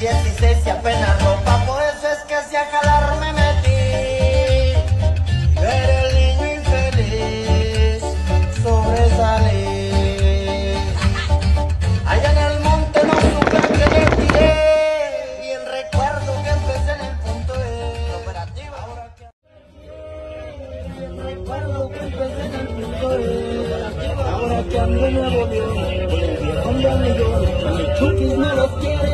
16 y apenas ropa, por eso es que hacia jalar me metí. ver el niño infeliz, sobresalí. Allá en el monte no supe que le tiré, y el recuerdo que empecé en el punto E. Operativa, ahora que... Y el recuerdo que empecé en el punto E. Operativa, ahora que ando en Nuevo Dios, donde ando chupis no los quieren.